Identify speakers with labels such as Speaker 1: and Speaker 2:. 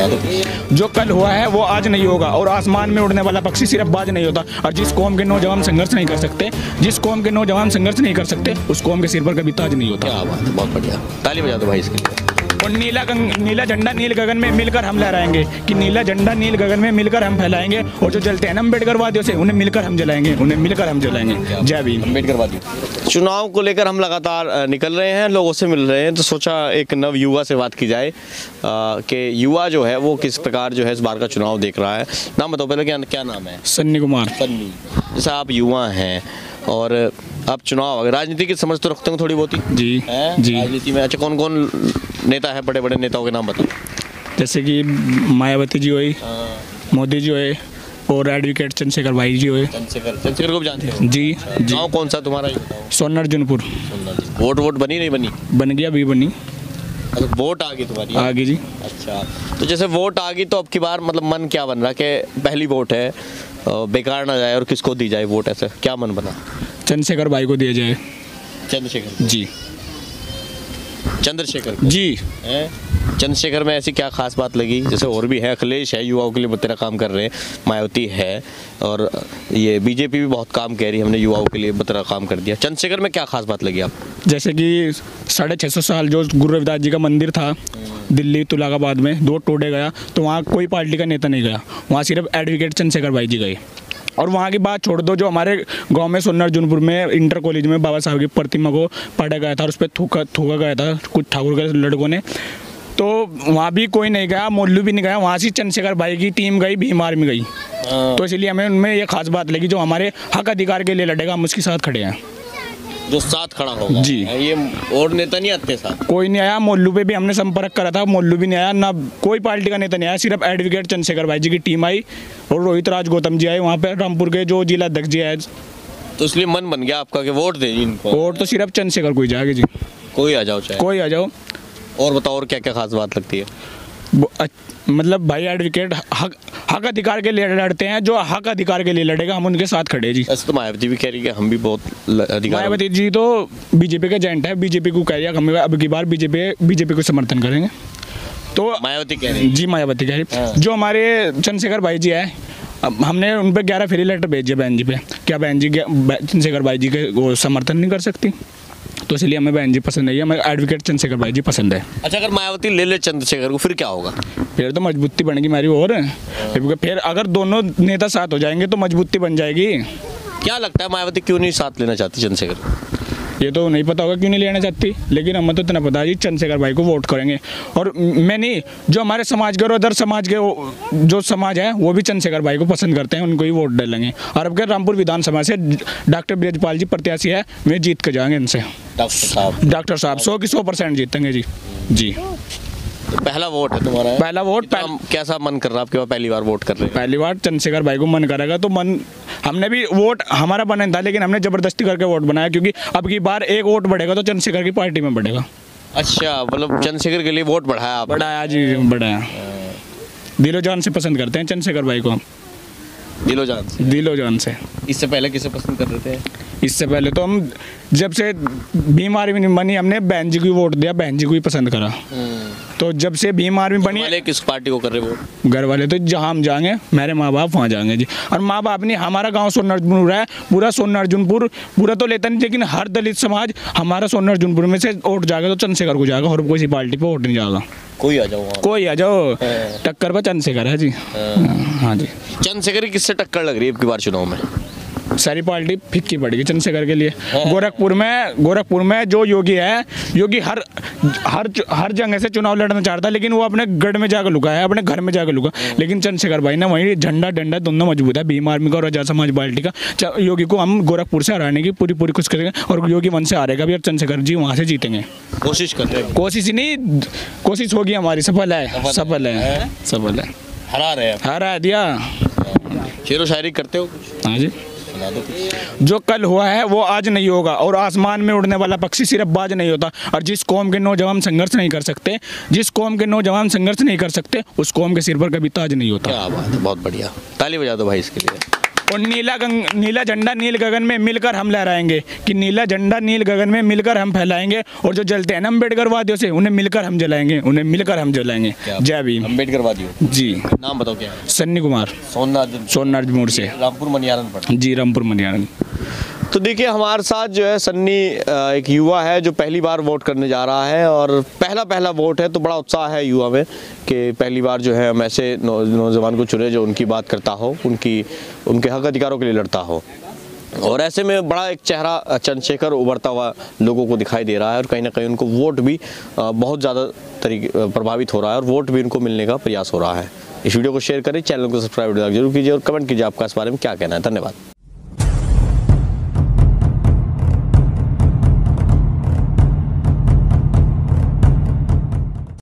Speaker 1: सुना दो।
Speaker 2: जो कल हुआ है, वो आज नहीं होगा। और आसमान में उड़ने वाला पक्षी सिर्फ़ बाज नहीं होता। और जिस कौम के नौजवान संघर्ष नहीं कर सकते, जिस कौम के नौजवान संघर्ष नहीं कर सकते, उस कौम के सिर पर कभी ताज नहीं होता।
Speaker 1: बहुत बढ़िया। ताली बजा दो भाई इसके लिए।
Speaker 2: और नीला गंग, नीला झंडा नील गगन में मिलकर हम लहराएँगे कि नीला झंडा नील गगन में मिलकर हम फैलाएँगे और जो जलते हैं ना अंबेडकर वादियों से उन्हें मिलकर हम जलाएँगे उन्हें मिलकर हम जलाएँगे। जय भीम।
Speaker 1: अंबेडकर वादी चुनाव को लेकर हम लगातार निकल रहे हैं लोगों से मिल रहे हैं तो सोचा एक नव युवा से बात की जाए कि युवा जो है वो किस प्रकार जो है इस बार का चुनाव देख रहा है। नाम बताओ पहले क्या क्या नाम है?
Speaker 2: सन्नी कुमार।
Speaker 1: सन्नी। जैसे आप युवा हैं और आप चुनाव राजनीति की समझ तो रखते हो थोड़ी बहुत ही।
Speaker 2: जी
Speaker 1: हैं?
Speaker 2: जी।
Speaker 1: राजनीति में अच्छा कौन कौन नेता है बड़े बड़े नेताओं के नाम बताओ।
Speaker 2: जैसे कि मायावती जी हुई मोदी जी हुए और एडवोकेट चंद्रशेखर भाई जी हुए।
Speaker 1: चंद्रशेखर चंद्रशेखर को भी जानते हो?
Speaker 2: जी जी।
Speaker 1: गाँव कौन सा तुम्हारा
Speaker 2: सोन अर्जुनपुर
Speaker 1: वोट वोट बनी नहीं बनी?
Speaker 2: बन गया अभी बनी।
Speaker 1: अच्छा वोट आ गई तुम्हारी
Speaker 2: आगे जी।
Speaker 1: अच्छा तो जैसे वोट आ गई तो अब की बार मतलब मन क्या बन रहा कि पहली वोट है बेकार ना जाए और किसको दी जाए वोट ऐसे? क्या मन बना?
Speaker 2: चंद्रशेखर भाई को दिया जाए।
Speaker 1: चंद्रशेखर।
Speaker 2: जी।
Speaker 1: चंद्रशेखर।
Speaker 2: जी।
Speaker 1: चंद्रशेखर में ऐसी क्या खास बात लगी? जैसे और भी है अखिलेश है युवाओं के लिए बतेरा काम कर रहे हैं मायावती है और ये बीजेपी भी बहुत काम कह रही है हमने युवाओं के लिए बतेरा काम कर दिया। चंद्रशेखर में क्या खास बात लगी आप?
Speaker 2: जैसे कि साढ़े छः सौ साल जो गुरु रविदास जी का मंदिर था दिल्ली तुलागाबाद में दो टोड़े गया तो वहाँ कोई पार्टी का नेता नहीं गया। वहाँ सिर्फ़ एडवोकेट चंद्रशेखर भाई जी गए। और वहाँ की बात छोड़ दो जो हमारे गाँव में सोनर जूनपुर में इंटर कॉलेज में बाबा साहब की प्रतिमा को पढ़ा गया था और उस पर थूका थूका गया था कुछ ठाकुर के लड़कों ने तो वहाँ भी कोई नहीं गया मोल्लू भी नहीं गया वहाँ से चंद्रशेखर भाई की टीम गई भीम में गई। तो इसलिए हमें उनमें ये खास बात लगी जो हमारे हक अधिकार के लिए लड़ेगा हम उसके साथ खड़े हैं।
Speaker 1: जो साथ खड़ा होगा।
Speaker 2: जी।
Speaker 1: ये और नेता नहीं आते साथ।
Speaker 2: कोई नहीं आया मोल्लू पे भी हमने संपर्क करा था मोल्लू भी नहीं आया ना कोई पार्टी का नेता नहीं आया सिर्फ़ एडवोकेट चंद्रशेखर भाई जी की टीम आई और रोहित राज गौतम जी आए वहाँ पे रामपुर के जो जिला अध्यक्ष जी आए।
Speaker 1: तो इसलिए मन बन गया आपका कि वोट दे इनको।
Speaker 2: और तो सिर्फ़ चंद्रशेखर को ही जाएगी जी।
Speaker 1: कोई आ जाओ चाहे।
Speaker 2: कोई आ जाओ।
Speaker 1: और बताओ और क्या क्या खास बात लगती है?
Speaker 2: मतलब भाई एडवोकेट हक हक अधिकार के लिए लड़ते हैं जो हक अधिकार के लिए लड़ेगा हम उनके साथ खड़े जी।
Speaker 1: ऐसे तो मायावती भी कह रही है हम भी बहुत अधिकार
Speaker 2: मायावती जी तो बीजेपी के एजेंट है बीजेपी को कह रही है हम अब की बार बीजेपी बीजेपी को समर्थन करेंगे। तो
Speaker 1: मायावती कह रही
Speaker 2: जी मायावती कह रही
Speaker 1: हाँ।
Speaker 2: जो हमारे चंद्रशेखर भाई जी है अब हमने उन पर ग्यारह फ्री लेटर भेजे बहन जी पे क्या बहन जी चंद्रशेखर भाई जी के वो समर्थन नहीं कर सकती? तो इसलिए हमें बहन जी पसंद नहीं है हमें एडवोकेट चंद्रशेखर भाई जी पसंद है।
Speaker 1: अच्छा अगर मायावती ले ले चंद्रशेखर को फिर क्या होगा?
Speaker 2: फिर तो मजबूती बनेगी मेरी और। फिर अगर दोनों नेता साथ हो जाएँगे तो मजबूती बन जाएगी।
Speaker 1: क्या लगता है मायावती क्यों नहीं साथ लेना चाहती चंद्रशेखर?
Speaker 2: ये तो नहीं पता होगा क्यों नहीं लेना चाहती। लेकिन हमें तो इतना पता है जी चंद्रशेखर भाई को वोट करेंगे। और मैं नहीं जो हमारे समाज के और अदर समाज के जो समाज है वो भी चंद्रशेखर भाई को पसंद करते हैं उनको ही वोट डालेंगे और अब रामपुर विधानसभा से डॉक्टर ब्रजपाल जी प्रत्याशी है वे जीत के जाएँगे इनसे।
Speaker 1: डॉक्टर साहब।
Speaker 2: डॉक्टर साहब सौ की सौ परसेंट जीतेंगे जी। जी।
Speaker 1: तो पहला वोट है तुम्हारा।
Speaker 2: पहला वोट पहल-
Speaker 1: कैसा मन कर रहा है आपके पास पहली बार वोट कर रहे हैं
Speaker 2: पहली बार चंद्रशेखर भाई को मन करेगा तो मन हमने भी वोट हमारा बना था लेकिन हमने ज़बरदस्ती करके वोट बनाया क्योंकि अब की बार एक वोट बढ़ेगा तो चंद्रशेखर की पार्टी में बढ़ेगा।
Speaker 1: अच्छा मतलब चंद्रशेखर के लिए वोट बढ़ाया आप
Speaker 2: बढ़ाया जी बढ़ाया। दिलो जान से पसंद करते हैं चंद्रशेखर भाई को हम।
Speaker 1: दिलो जान से?
Speaker 2: दिलो जान से।
Speaker 1: इससे पहले किसे पसंद कर रहे थे?
Speaker 2: इससे पहले तो हम जब से बीमारी बनी हमने बहन जी को वोट दिया बहन जी को ही पसंद करा। तो जब से भीम आर्मी बनी
Speaker 1: पहले किस पार्टी को कर रहे वोट
Speaker 2: घर वाले तो जहाँ हम जाएँगे मेरे माँ बाप वहाँ जाएँगे जी। और माँ बाप नहीं हमारा गाँव सोन अर्जुनपुर है पूरा सोन अर्जुनपुर पूरा तो लेता नहीं लेकिन हर दलित समाज हमारा सोन अर्जुनपुर में से वोट जाएगा तो चंद्रशेखर को जाएगा और किसी पार्टी पे वोट नहीं जाएगा।
Speaker 1: कोई आ जाओ
Speaker 2: कोई आ जाओ। टक्कर पर चंद्रशेखर है जी। हाँ। जी।
Speaker 1: चंद्रशेखर किससे टक्कर लग रही है अब की बार चुनाव में?
Speaker 2: सारी पार्टी फिक्की पड़ेगी चंद्रशेखर के लिए। गोरखपुर में गोरखपुर में जो योगी है योगी हर हर हर जगह से चुनाव लड़ना चाहता है लेकिन वो अपने गढ़ में जाकर लुका है अपने घर में जाकर लुका। लेकिन चंद्रशेखर भाई ने वहीं झंडा डंडा दोनों मज़बूत है भीम आर्मी का और आज़ाद समाज पार्टी का। योगी को हम गोरखपुर से हराने की पूरी पूरी कोशिश करेंगे और योगी वन से हारेगा भी और चंद्रशेखर जी वहाँ से जीतेंगे।
Speaker 1: कोशिश करते हैं।
Speaker 2: कोशिश नहीं कोशिश होगी हमारी सफल है सफल है। सफल है
Speaker 1: हरा रहे हैं
Speaker 2: हरा दिया।
Speaker 1: शेर शायरी करते हो
Speaker 2: हाँ जी। जो कल हुआ है वो आज नहीं होगा। और आसमान में उड़ने वाला पक्षी सिर्फ़ बाज नहीं होता। और जिस कौम के नौजवान संघर्ष नहीं कर सकते जिस कौम के नौजवान संघर्ष नहीं कर सकते उस कौम के सिर पर कभी ताज नहीं होता।
Speaker 1: क्या बात है बहुत बढ़िया। ताली बजा दो भाई इसके लिए।
Speaker 2: और नीला गंग, नीला झंडा नील गगन में मिलकर हम लहराएँगे कि नीला झंडा नील गगन में मिलकर हम फैलाएँगे और जो जलते हैं ना अंबेडकर वादियों से उन्हें मिलकर हम जलाएँगे उन्हें मिलकर हम जलाएँगे। जय भीम।
Speaker 1: अंबेडकर वादियों
Speaker 2: जी।
Speaker 1: नाम बताओ क्या
Speaker 2: सन्नी कुमार।
Speaker 1: सोनार
Speaker 2: सोननाथ मोड़ से।
Speaker 1: रामपुर मनियारन
Speaker 2: जी रामपुर मनियारन
Speaker 1: तो देखिए, हमारे साथ जो है सन्नी एक युवा है जो पहली बार वोट करने जा रहा है और पहला पहला वोट है तो बड़ा उत्साह है युवा में कि पहली बार जो है हम ऐसे नौजवान को चुने जो उनकी बात करता हो, उनकी, उनके हक अधिकारों के लिए लड़ता हो। और ऐसे में बड़ा एक चेहरा चंद्रशेखर उभरता हुआ लोगों को दिखाई दे रहा है और कहीं ना कहीं उनको वोट भी बहुत ज़्यादा तरीके प्रभावित हो रहा है और वोट भी उनको मिलने का प्रयास हो रहा है। इस वीडियो को शेयर करें, चैनल को सब्सक्राइब ज़रूर कीजिए और कमेंट कीजिए आपका इस बारे में क्या कहना है। धन्यवाद।